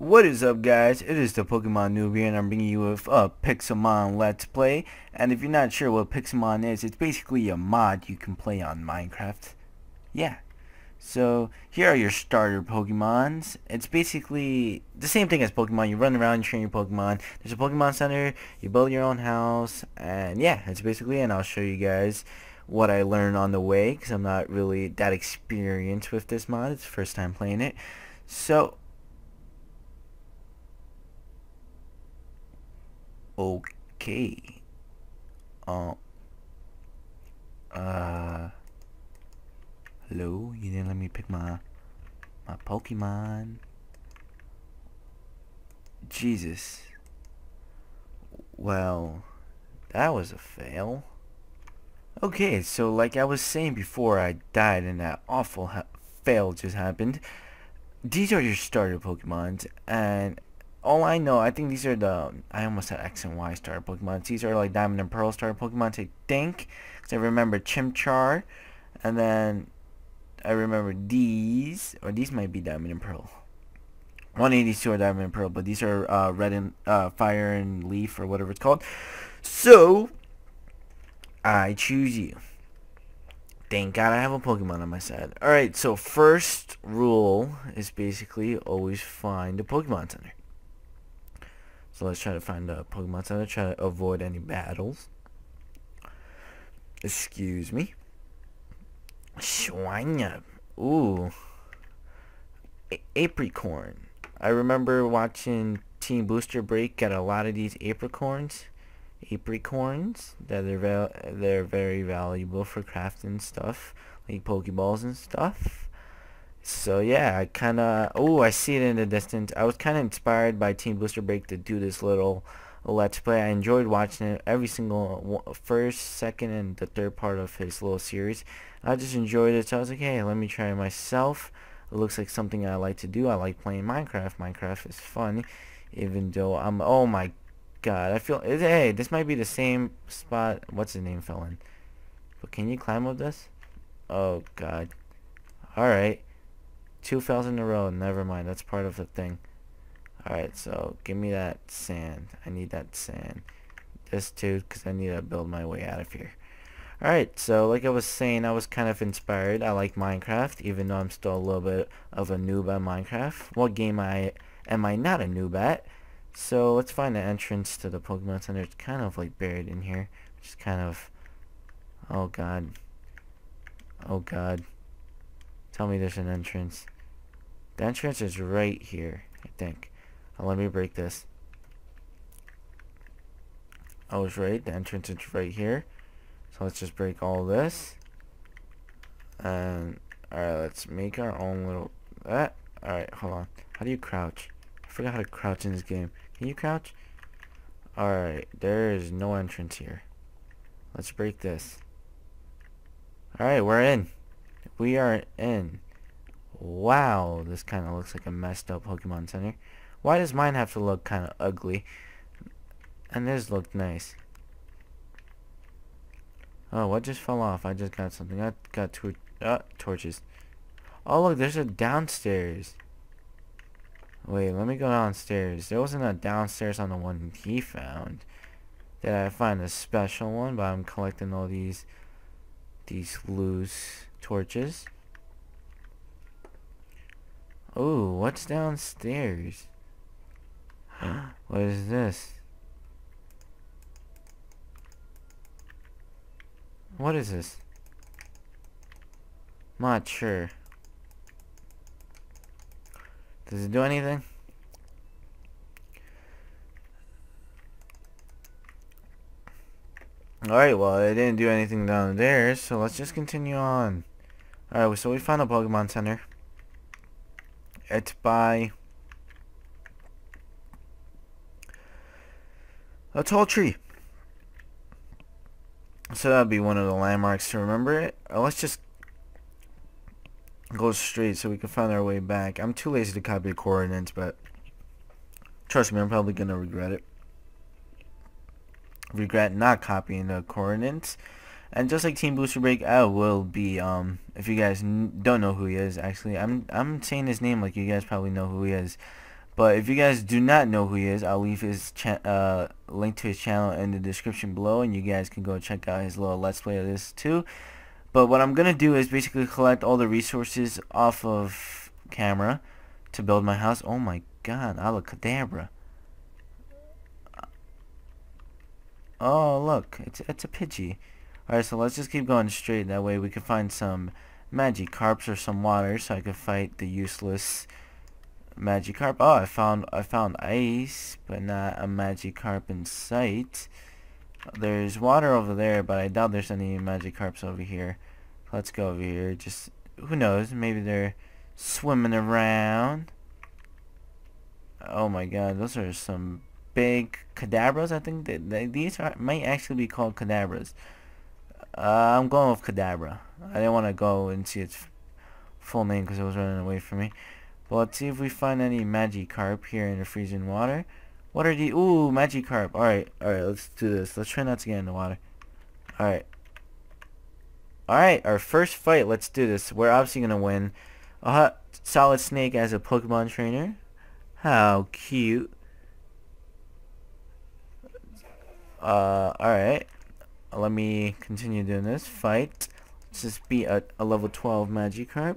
What is up guys, it is the Pokemon Newbie and I'm bringing you a Pixelmon Let's Play. And if you're not sure what Pixelmon is, it's basically a mod you can play on Minecraft. Yeah. So, here are your starter Pokemons. It's basically the same thing as Pokemon. You run around, you train your Pokemon. There's a Pokemon Center, you build your own house, and yeah, it's basically and I'll show you guys what I learned on the way, because I'm not really that experienced with this mod. It's the first time playing it. So, Okay. Oh. Uh. Hello? You didn't let me pick my my Pokemon. Jesus. Well, that was a fail. Okay, so like I was saying before I died and that awful fail just happened, these are your starter Pokemons, and all I know, I think these are the, I almost said X and Y star Pokemon. These are like Diamond and Pearl star Pokemon, I think. Because I remember Chimchar. And then I remember these, or these might be Diamond and Pearl. One of these two are Diamond and Pearl, but these are uh, Red and uh, Fire and Leaf or whatever it's called. So, I choose you. Thank God I have a Pokemon on my side. Alright, so first rule is basically always find a Pokemon Center. So let's try to find a Pokemon Center, try to avoid any battles. Excuse me. Schwanya. Ooh. A apricorn. I remember watching Team Booster Break get a lot of these apricorns. Apricorns. That they're, they're very valuable for crafting stuff. Like Pokeballs and stuff. So yeah, I kind of, oh, I see it in the distance. I was kind of inspired by Team Booster Break to do this little Let's Play. I enjoyed watching it every single first, second, and the third part of his little series. I just enjoyed it, so I was like, hey, let me try it myself. It looks like something I like to do. I like playing Minecraft. Minecraft is fun, even though I'm, oh my god, I feel, eh, hey, this might be the same spot, what's his name fell in. But can you climb up this? Oh god. Alright. Two fails in a row. Never mind. That's part of the thing. Alright, so give me that sand. I need that sand. This too, because I need to build my way out of here. Alright, so like I was saying, I was kind of inspired. I like Minecraft, even though I'm still a little bit of a noob at Minecraft. What game I am I not a noob at? So let's find the entrance to the Pokemon Center. It's kind of like buried in here. Which is kind of... Oh god. Oh god. Tell me there's an entrance. The entrance is right here, I think. Now let me break this. Oh, I was right. The entrance is right here. So let's just break all this. And alright, let's make our own little that. Alright, hold on. How do you crouch? I forgot how to crouch in this game. Can you crouch? Alright, there is no entrance here. Let's break this. Alright, we're in. We are in. Wow, this kind of looks like a messed up Pokemon Center. Why does mine have to look kind of ugly? And this looked nice. Oh, what just fell off? I just got something. I got two uh, torches. Oh, look, there's a downstairs. Wait, let me go downstairs. There wasn't a downstairs on the one he found. Did I find a special one? But I'm collecting all these these loose torches. Oh, what's downstairs? what is this? What is this? Not sure. Does it do anything? Alright, well, it didn't do anything down there, so let's just continue on. Alright, so we found a Pokemon Center. It's by a tall tree. So that'd be one of the landmarks to remember it. Uh, let's just go straight so we can find our way back. I'm too lazy to copy the coordinates, but trust me, I'm probably going to regret it regret not copying the coordinates. And just like Team Booster Break, I will be, um, if you guys don't know who he is, actually, I'm, I'm saying his name like you guys probably know who he is. But if you guys do not know who he is, I'll leave his uh, link to his channel in the description below, and you guys can go check out his little let's play of this too. But what I'm gonna do is basically collect all the resources off of camera to build my house. Oh my god, I look Alacadabra. Oh look, it's it's a Pidgey. Alright, so let's just keep going straight. That way we can find some Magikarps or some water so I can fight the useless Magikarp. Oh, I found I found ice, but not a Magikarp in sight. There's water over there, but I doubt there's any Magikarps over here. Let's go over here. Just who knows? Maybe they're swimming around. Oh my god, those are some big Kadabras. I think that these are might actually be called Kadabras. Uh, I'm going with Kadabra. I didn't want to go and see its full name because it was running away from me. But let's see if we find any Magikarp here in the freezing water. What are the... Ooh, Magikarp. Alright, alright, let's do this. Let's try not to get in the water. Alright. Alright, our first fight. Let's do this. We're obviously going to win. Uh, Solid Snake as a Pokemon trainer. How cute. Uh, alright. Let me continue doing this. Fight. Let's just be a, a level 12 Magikarp.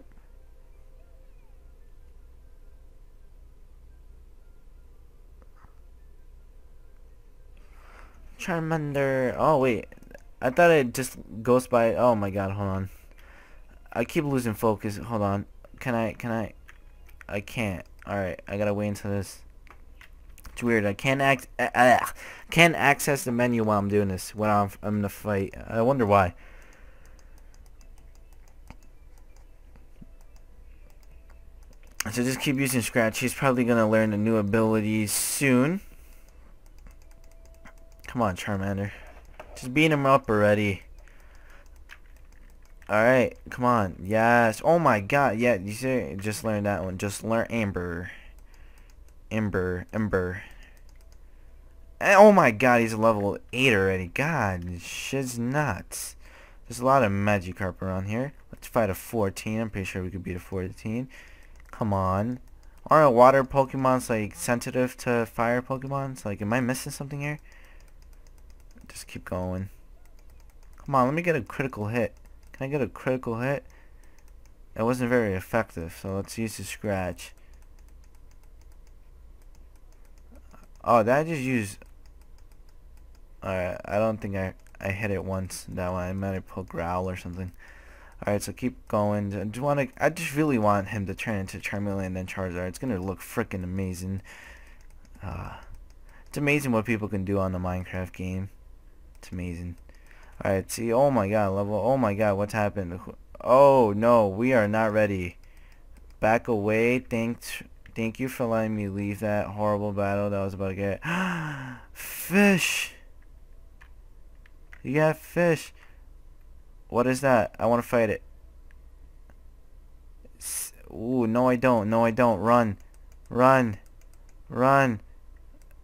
Charmander. Oh, wait. I thought it just goes by... Oh, my God. Hold on. I keep losing focus. Hold on. Can I... Can I... I can't. Alright. I gotta wait until this. It's weird. I can't act... Uh, uh, can't access the menu while I'm doing this. When I'm, I'm in the fight. I wonder why. So just keep using Scratch. He's probably going to learn the new abilities soon. Come on, Charmander. Just beat him up already. Alright, come on. Yes. Oh my god. Yeah, you see, just learned that one. Just learn Amber. Ember. Ember. Eh, oh my god, he's level 8 already. God, shit's nuts. There's a lot of Magikarp around here. Let's fight a 14. I'm pretty sure we could beat a 14. Come on. Aren't water Pokemons like sensitive to fire Pokemons? Like, am I missing something here? Just keep going. Come on, let me get a critical hit. Can I get a critical hit? It wasn't very effective, so let's use the scratch. Oh, did I just used... Alright, I don't think I, I hit it once. That one, I might have put growl or something. Alright, so keep going. I just want to. I just really want him to turn into Charmeleon and then Charizard. It's gonna look freaking amazing. Uh, it's amazing what people can do on the Minecraft game. It's amazing. Alright, see, oh my god, level, oh my god, what's happened? Oh, no, we are not ready. Back away, thanks, thank you for letting me leave that horrible battle that I was about to get. fish! You got fish. What is that? I want to fight it. Ooh, no I don't, no I don't, run. Run. Run.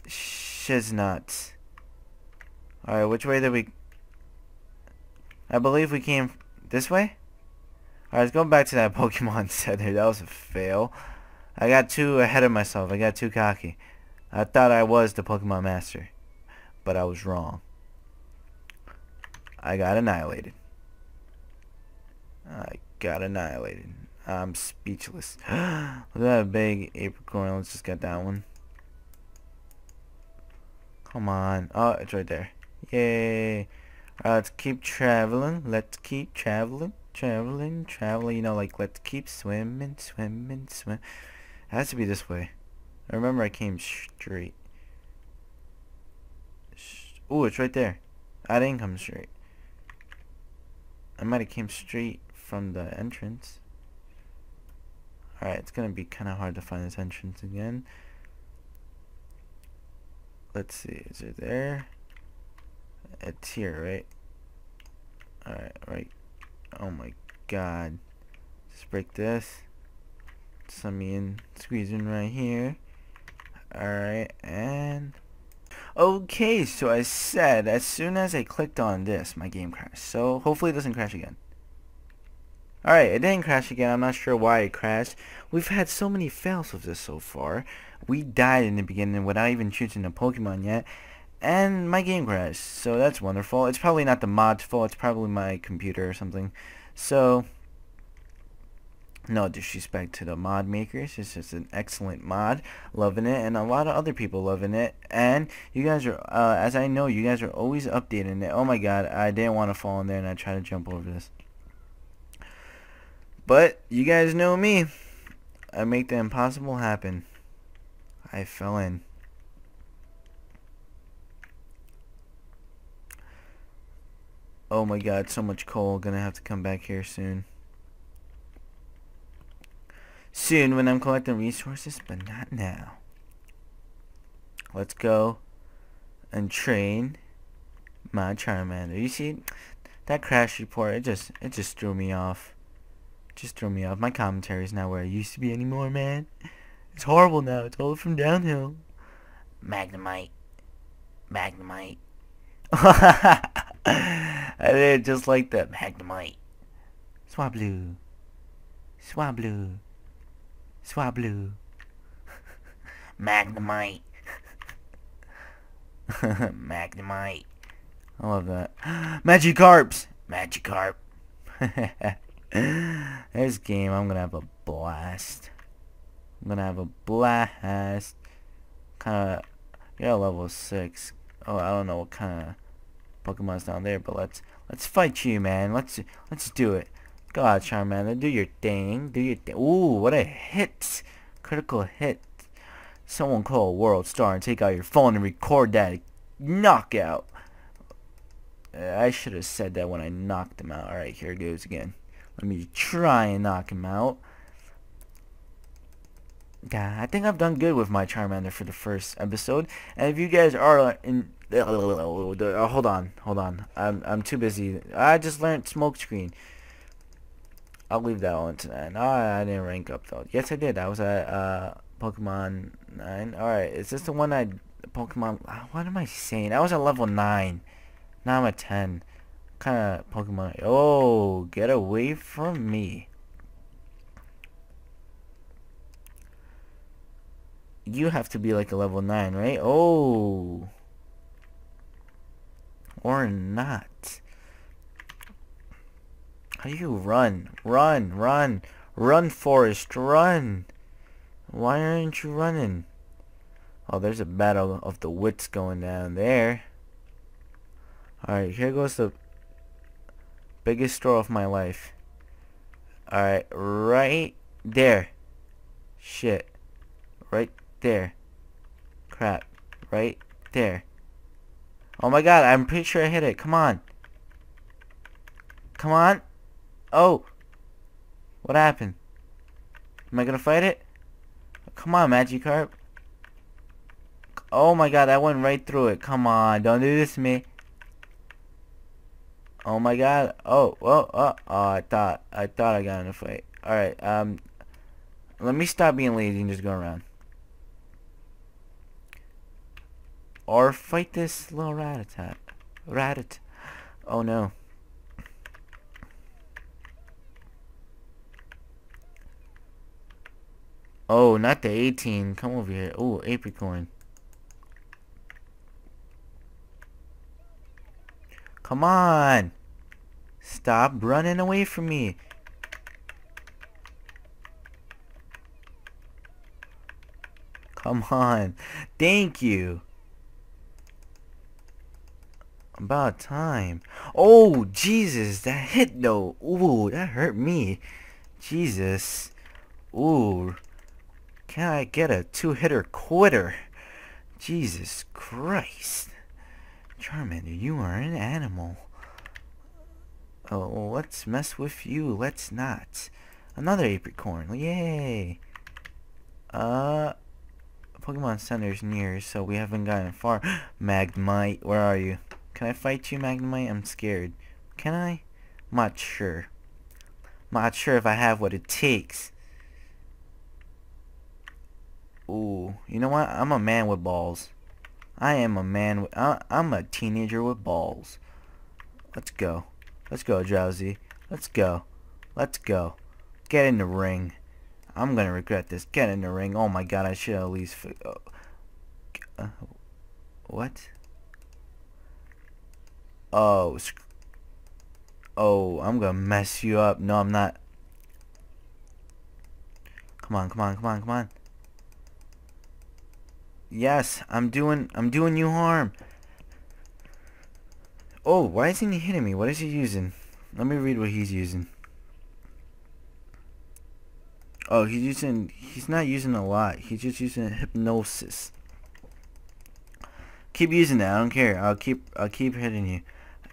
Shiznuts. Alright, which way did we... I believe we came this way? Alright, let's go back to that Pokemon Center. That was a fail. I got too ahead of myself. I got too cocky. I thought I was the Pokemon Master. But I was wrong. I got annihilated. I got annihilated. I'm speechless. Look at that big apricorn. Let's just get that one. Come on. Oh, it's right there. Yay. Alright, let's keep traveling. Let's keep traveling. Traveling, traveling. You know, like, let's keep swimming, swimming, swim. It has to be this way. I remember I came straight. Oh, it's right there. I didn't come straight. I might have came straight from the entrance. Alright, it's gonna be kind of hard to find this entrance again. Let's see, is it there? It's here, right? Alright, right. Oh my god. Just break this. Send me in, squeeze in right here. Alright, and... Okay, so I said, as soon as I clicked on this, my game crashed. So, hopefully it doesn't crash again. Alright, it didn't crash again. I'm not sure why it crashed. We've had so many fails with this so far. We died in the beginning without even choosing a Pokemon yet. And my game crashed. So that's wonderful. It's probably not the mod's fault. It's probably my computer or something. So, no disrespect to the mod makers. It's just an excellent mod. Loving it. And a lot of other people loving it. And you guys are, uh, as I know, you guys are always updating it. Oh my god, I didn't want to fall in there and I tried to jump over this. But, you guys know me. I make the impossible happen. I fell in. Oh my god, so much coal. Gonna have to come back here soon. Soon when I'm collecting resources, but not now. Let's go and train my Charmander. You see, that crash report, it just, it just threw me off. Just threw me off. My commentary is not where it used to be anymore, man. It's horrible now. It's all from downhill. Magnemite. Magnemite. I did just like that. Magnemite. Swablu. Swablu. Swablu. Magnemite. Magnemite. I love that. Magikarps. Magikarp. this game, I'm gonna have a blast. I'm gonna have a blast. Kinda, yeah, level 6. Oh, I don't know what kind of Pokemon's down there, but let's let's fight you, man. Let's let's do it. Go out, Charmander. Do your thing. Do your thing. Ooh, what a hit! Critical hit. Someone call world star and take out your phone and record that knockout. Uh, I should have said that when I knocked him out. Alright, here goes again. Let me try and knock him out. Yeah, I think I've done good with my Charmander for the first episode. And if you guys are in uh, hold on, hold on. I'm I'm too busy. I just learned smokescreen. I'll leave that one to that. No, I didn't rank up though. Yes, I did. I was at uh, Pokemon 9. Alright, is this the one I... Pokemon... What am I saying? I was at level 9. Now I'm at 10. kind of Pokemon... Oh, get away from me. You have to be like a level 9, right? Oh or not. How do you run? Run, run, run, Forrest, run! Why aren't you running? Oh, there's a battle of the wits going down there. Alright, here goes the biggest store of my life. Alright, right there. Shit. Right there. Crap. Right there. Oh my god, I'm pretty sure I hit it. Come on. Come on. Oh. What happened? Am I gonna fight it? Come on, Magikarp. Oh my god, I went right through it. Come on, don't do this to me. Oh my god. Oh, oh, oh, oh, I thought, I thought I got in a fight. Alright, um, let me stop being lazy and just go around. Or fight this little Rattata. Rattata. Oh no. Oh, not the 18. Come over here. Oh, apricorn. Come on. Stop running away from me. Come on. Thank you. About time. Oh, Jesus, that hit though. Ooh, that hurt me. Jesus. Ooh. Can I get a two-hitter quitter? Jesus Christ. Charmander, you are an animal. Oh, let's mess with you. Let's not. Another apricorn. Yay. Uh, Pokemon Center's near, so we haven't gotten far. Magnemite, where are you? Can I fight you, Magnemite? I'm scared. Can I? I'm not sure. I'm not sure if I have what it takes. Ooh, you know what? I'm a man with balls. I am a man with... I, I'm a teenager with balls. Let's go. Let's go, Drowzee. Let's go. Let's go. Get in the ring. I'm gonna regret this. Get in the ring. Oh my god, I should at least... Uh, uh, what? Oh, oh, I'm gonna mess you up. No, I'm not. Come on, come on, come on, come on. Yes, I'm doing, I'm doing you harm. Oh, why isn't he hitting me? What is he using? Let me read what he's using. Oh, he's using, he's not using a lot. He's just using hypnosis. Keep using that. I don't care. I'll keep, I'll keep hitting you.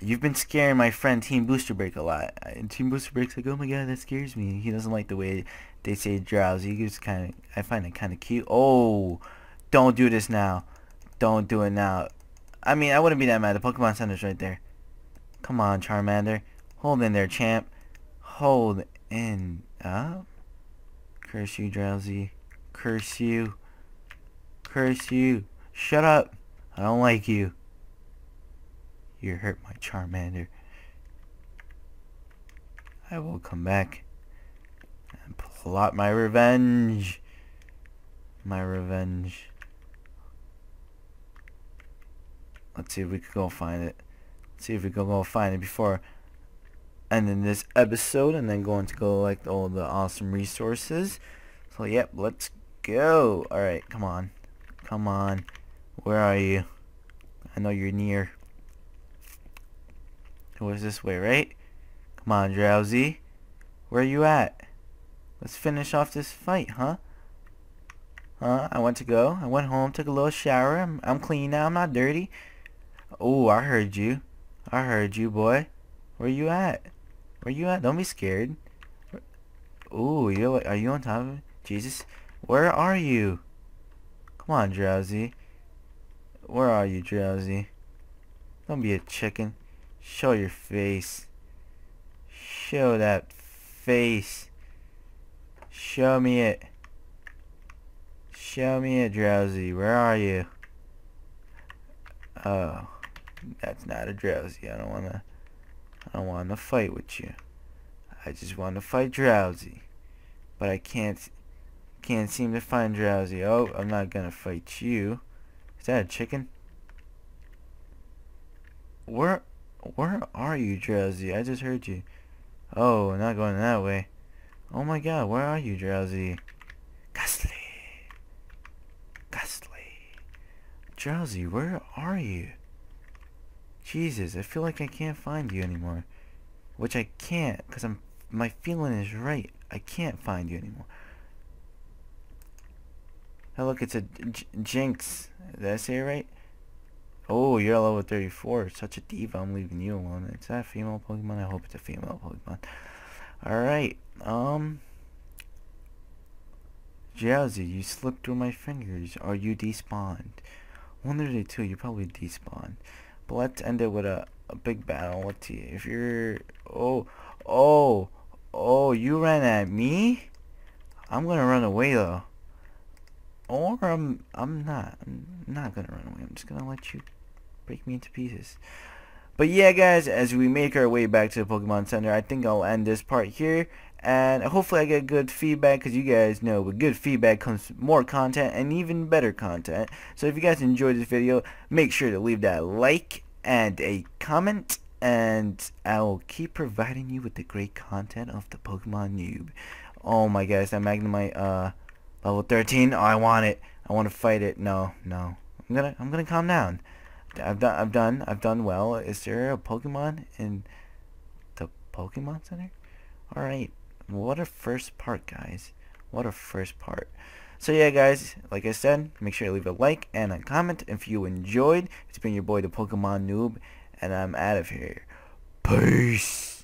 You've been scaring my friend Team Booster Break a lot. And Team Booster Break's like, oh my god, that scares me. He doesn't like the way they say Drowzee. He just kind of, I find it kind of cute. Oh, don't do this now. Don't do it now. I mean, I wouldn't be that mad. The Pokemon Center's right there. Come on, Charmander. Hold in there, champ. Hold in up. Curse you, Drowzee. Curse you. Curse you. Shut up. I don't like you. You hurt my Charmander. I will come back and plot my revenge. My revenge. Let's see if we can go find it. Let's see if we can go find it before ending this episode and then going to go like all the awesome resources. So yep, let's go. Alright, come on. Come on. Where are you? I know you're near. It was this way, right? Come on, Drowzee. Where are you at? Let's finish off this fight, huh? Huh? I went to go. I went home, took a little shower. I'm, I'm clean now. I'm not dirty. Oh, I heard you. I heard you, boy. Where you at? Where you at? Don't be scared. Oh, you are you on top of it? Jesus. Where are you? Come on, Drowzee. Where are you, Drowzee? Don't be a chicken. Show your face. Show that face. Show me it. Show me it, Drowzee. Where are you? Oh, that's not a Drowzee. I don't wanna. I don't wanna fight with you. I just want to fight Drowzee, but I can't. Can't seem to find Drowzee. Oh, I'm not gonna fight you. Is that a chicken? Where? Where are you, Drowzee? I just heard you. Oh, not going that way. Oh my god, where are you, Drowzee? Gastly. Gastly. Drowzee, where are you? Jesus, I feel like I can't find you anymore. Which I can't, because I'm my feeling is right. I can't find you anymore. Oh look, it's a Jynx. Did I say it right? Oh, you're level 34. Such a diva. I'm leaving you alone. Is that a female Pokemon? I hope it's a female Pokemon. Alright. Um. Jazzy, you slipped through my fingers. Are you despawned? One of the two, you probably despawned. But let's end it with a, a big battle. Let's see. If you're... Oh. Oh. Oh, you ran at me? I'm gonna run away though. Or I'm I'm not. I'm not gonna run away. I'm just gonna let you break me into pieces. But yeah, guys, as we make our way back to the Pokemon Center, I think I'll end this part here. And hopefully I get good feedback, because you guys know with good feedback comes more content and even better content. So if you guys enjoyed this video, make sure to leave that like and a comment. And I'll keep providing you with the great content of the Pokemon Noob. Oh my gosh, that Magnemite, uh, level 13. Oh, I want it. I want to fight it. No, no. I'm gonna, I'm gonna calm down. I've done I've done I've done well. Is there a Pokemon in the Pokemon Center? Alright. What a first part guys. What a first part. So yeah guys, like I said, make sure you leave a like and a comment if you enjoyed. It's been your boy the Pokemon Noob and I'm out of here. Peace.